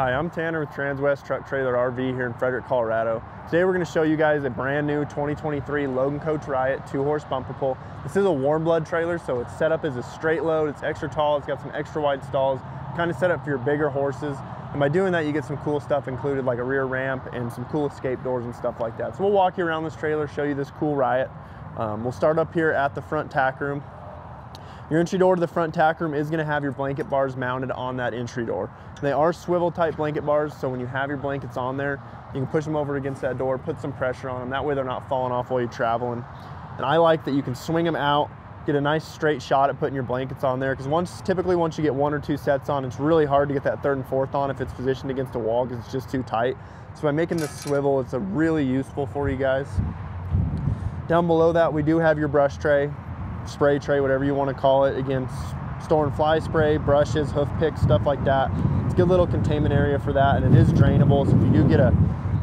Hi, I'm Tanner with Transwest Truck Trailer RV here in Frederick, Colorado. Today we're going to show you guys a brand new 2023 Logan Coach Riot two horse bumper pull. This is a warm blood trailer, so it's set up as a straight load. It's extra tall, it's got some extra wide stalls, kind of set up for your bigger horses. And by doing that, you get some cool stuff included like a rear ramp and some cool escape doors and stuff like that. So we'll walk you around this trailer, show you this cool Riot. Um, we'll start up here at the front tack room. Your entry door to the front tack room is gonna have your blanket bars mounted on that entry door. They are swivel type blanket bars, so when you have your blankets on there, you can push them over against that door, put some pressure on them. That way they're not falling off while you're traveling. And I like that you can swing them out, get a nice straight shot at putting your blankets on there. Because once, typically once you get one or two sets on, it's really hard to get that third and fourth on if it's positioned against a wall because it's just too tight. So by making this swivel, it's a really useful for you guys. Down below that, we do have your brush tray spray tray, whatever you want to call it. Again, storing fly spray, brushes, hoof picks, stuff like that. It's a good little containment area for that, and it is drainable. So if you do get a,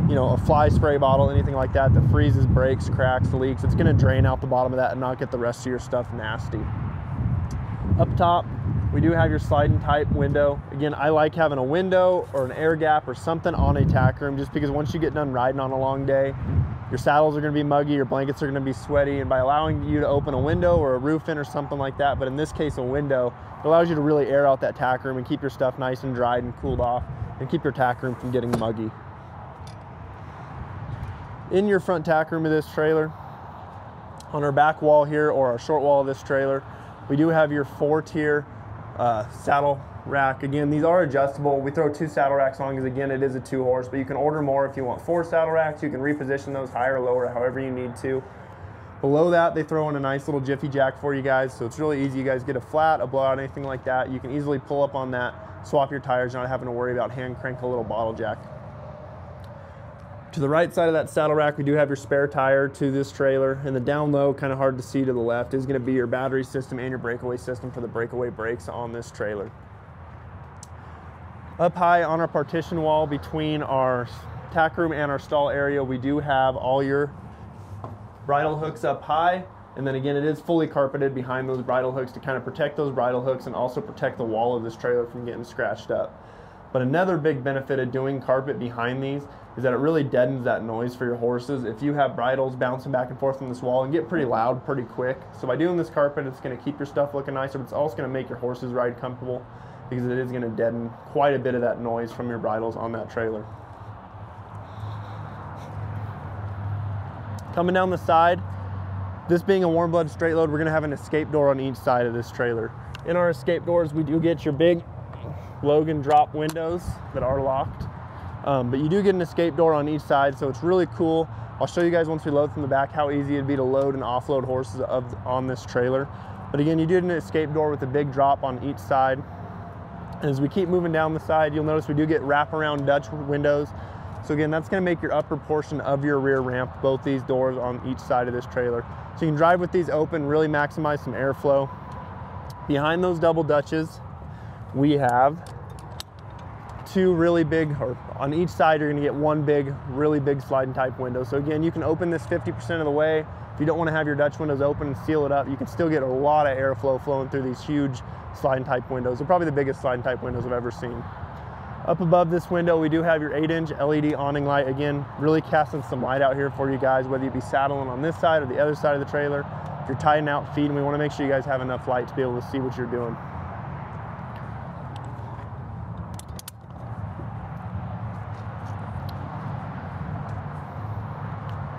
you know, a fly spray bottle, anything like that that freezes, breaks, cracks, leaks, it's going to drain out the bottom of that and not get the rest of your stuff nasty. Up top, we do have your sliding type window. Again, I like having a window or an air gap or something on a tack room just because once you get done riding on a long day, your saddles are gonna be muggy, your blankets are gonna be sweaty, and by allowing you to open a window or a roof in or something like that, but in this case a window, it allows you to really air out that tack room and keep your stuff nice and dried and cooled off and keep your tack room from getting muggy. In your front tack room of this trailer, on our back wall here or our short wall of this trailer, we do have your four tier uh, saddle rack. Again, these are adjustable. We throw two saddle racks on because again, it is a two horse, but you can order more if you want four saddle racks. You can reposition those higher or lower, however you need to. Below that, they throw in a nice little jiffy jack for you guys. So it's really easy. You guys get a flat, a blowout, anything like that. You can easily pull up on that, swap your tires, not having to worry about hand crank a little bottle jack. To the right side of that saddle rack, we do have your spare tire to this trailer. And the down low, kind of hard to see to the left, is gonna be your battery system and your breakaway system for the breakaway brakes on this trailer. Up high on our partition wall between our tack room and our stall area, we do have all your bridle hooks up high. And then again, it is fully carpeted behind those bridle hooks to kind of protect those bridle hooks and also protect the wall of this trailer from getting scratched up. But another big benefit of doing carpet behind these is that it really deadens that noise for your horses. If you have bridles bouncing back and forth from this wall and get pretty loud pretty quick. So by doing this carpet, it's gonna keep your stuff looking nicer, but it's also gonna make your horses ride comfortable because it is going to deaden quite a bit of that noise from your bridles on that trailer. Coming down the side, this being a warm blood straight load, we're going to have an escape door on each side of this trailer. In our escape doors, we do get your big Logan drop windows that are locked. Um, but you do get an escape door on each side, so it's really cool. I'll show you guys once we load from the back how easy it'd be to load and offload horses on this trailer. But again, you do get an escape door with a big drop on each side. As we keep moving down the side, you'll notice we do get wraparound Dutch windows. So again, that's gonna make your upper portion of your rear ramp, both these doors on each side of this trailer. So you can drive with these open, really maximize some airflow. Behind those double Dutches, we have two really big, or on each side, you're gonna get one big, really big sliding type window. So again, you can open this 50% of the way. If you don't wanna have your Dutch windows open and seal it up, you can still get a lot of airflow flowing through these huge sliding type windows. They're probably the biggest sliding type windows I've ever seen. Up above this window, we do have your 8-inch LED awning light. Again, really casting some light out here for you guys, whether you be saddling on this side or the other side of the trailer. If you're tying out feet, we want to make sure you guys have enough light to be able to see what you're doing.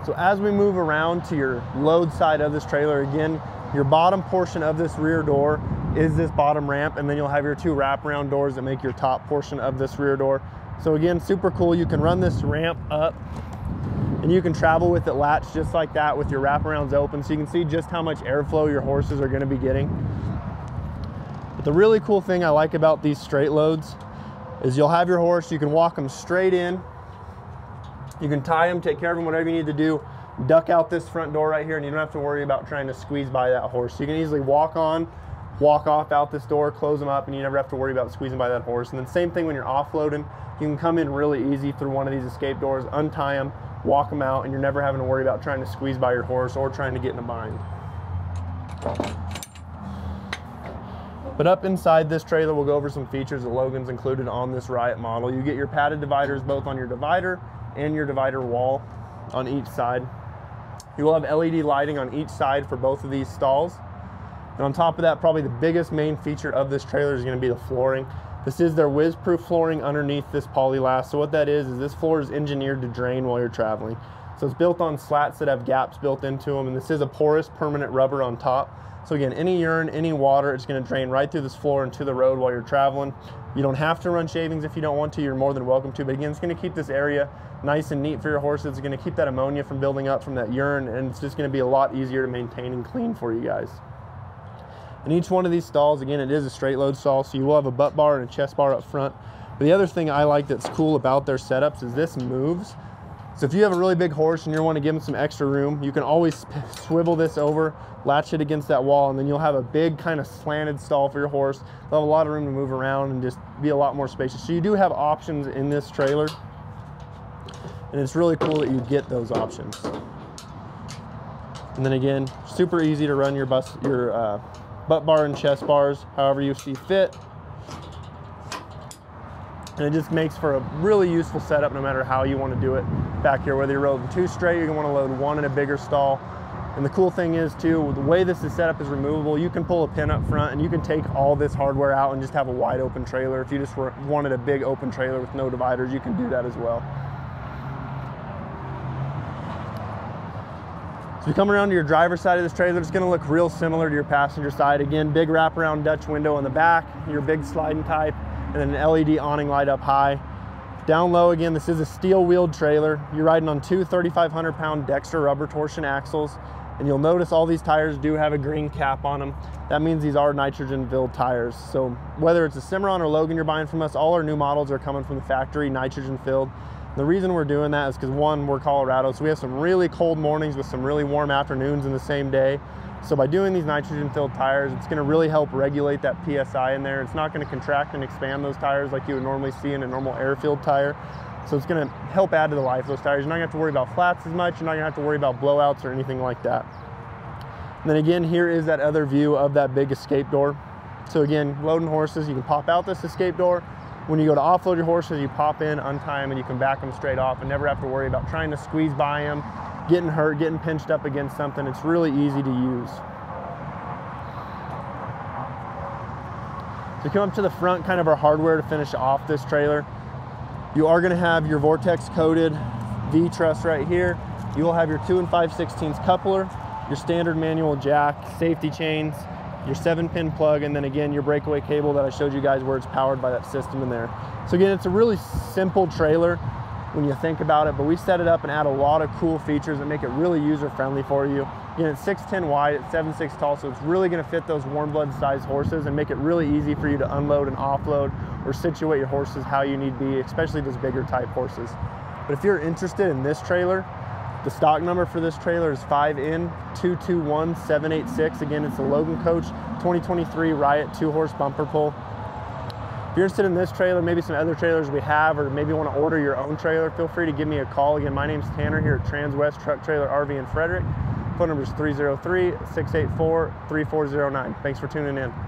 So as we move around to your load side of this trailer, again, your bottom portion of this rear door is this bottom ramp and then you'll have your two wraparound doors that make your top portion of this rear door. So again, super cool. You can run this ramp up and you can travel with it latched just like that with your wraparounds open so you can see just how much airflow your horses are gonna be getting. But the really cool thing I like about these straight loads is you'll have your horse, you can walk them straight in, you can tie them, take care of them, whatever you need to do, duck out this front door right here and you don't have to worry about trying to squeeze by that horse. You can easily walk on, walk off out this door, close them up, and you never have to worry about squeezing by that horse. And then same thing when you're offloading, you can come in really easy through one of these escape doors, untie them, walk them out, and you're never having to worry about trying to squeeze by your horse or trying to get in a bind. But up inside this trailer, we'll go over some features that Logan's included on this Riot model. You get your padded dividers both on your divider and your divider wall on each side. You will have LED lighting on each side for both of these stalls. And on top of that, probably the biggest main feature of this trailer is gonna be the flooring. This is their whiz-proof flooring underneath this polylast. So what that is, is this floor is engineered to drain while you're traveling. So it's built on slats that have gaps built into them, and this is a porous permanent rubber on top. So again, any urine, any water, it's gonna drain right through this floor into the road while you're traveling. You don't have to run shavings if you don't want to, you're more than welcome to, but again, it's gonna keep this area nice and neat for your horses. It's gonna keep that ammonia from building up from that urine, and it's just gonna be a lot easier to maintain and clean for you guys. In each one of these stalls, again, it is a straight load stall, so you will have a butt bar and a chest bar up front. But the other thing I like that's cool about their setups is this moves. So if you have a really big horse and you want to give him some extra room, you can always swivel this over, latch it against that wall, and then you'll have a big kind of slanted stall for your horse. They'll have a lot of room to move around and just be a lot more spacious. So you do have options in this trailer, and it's really cool that you get those options. And then again, super easy to run your bus, your uh, butt bar and chest bars, however you see fit and it just makes for a really useful setup no matter how you want to do it back here. Whether you're loading two straight, you're gonna want to load one in a bigger stall. And the cool thing is too, the way this is set up is removable. You can pull a pin up front and you can take all this hardware out and just have a wide open trailer. If you just wanted a big open trailer with no dividers, you can do that as well. So you come around to your driver's side of this trailer, it's gonna look real similar to your passenger side. Again, big wraparound Dutch window in the back, your big sliding type, and then an LED awning light up high. Down low again, this is a steel wheeled trailer. You're riding on two 3,500 pound Dexter rubber torsion axles. And you'll notice all these tires do have a green cap on them. That means these are nitrogen filled tires. So whether it's a Cimarron or Logan you're buying from us, all our new models are coming from the factory nitrogen filled. The reason we're doing that is because one, we're Colorado, so we have some really cold mornings with some really warm afternoons in the same day. So by doing these nitrogen filled tires, it's gonna really help regulate that PSI in there. It's not gonna contract and expand those tires like you would normally see in a normal air-filled tire. So it's gonna help add to the life of those tires. You're not gonna have to worry about flats as much. You're not gonna have to worry about blowouts or anything like that. And then again, here is that other view of that big escape door. So again, loading horses, you can pop out this escape door. When you go to offload your horses, you pop in, untie them, and you can back them straight off and never have to worry about trying to squeeze by them, getting hurt, getting pinched up against something. It's really easy to use. So come up to the front, kind of our hardware to finish off this trailer. You are gonna have your Vortex coated V-truss right here. You will have your two and 5 16 coupler, your standard manual jack, safety chains, your seven pin plug, and then again, your breakaway cable that I showed you guys where it's powered by that system in there. So again, it's a really simple trailer when you think about it, but we set it up and add a lot of cool features that make it really user-friendly for you. Again, it's 6'10 wide, it's 7'6 tall, so it's really gonna fit those warm blood size horses and make it really easy for you to unload and offload or situate your horses how you need be, especially those bigger type horses. But if you're interested in this trailer, the stock number for this trailer is 5N221786. Again, it's a Logan Coach 2023 Riot two horse bumper pull you're interested in this trailer, maybe some other trailers we have, or maybe want to order your own trailer, feel free to give me a call. Again, my name's Tanner here at Transwest Truck Trailer RV in Frederick. Phone number is 303 684 3409. Thanks for tuning in.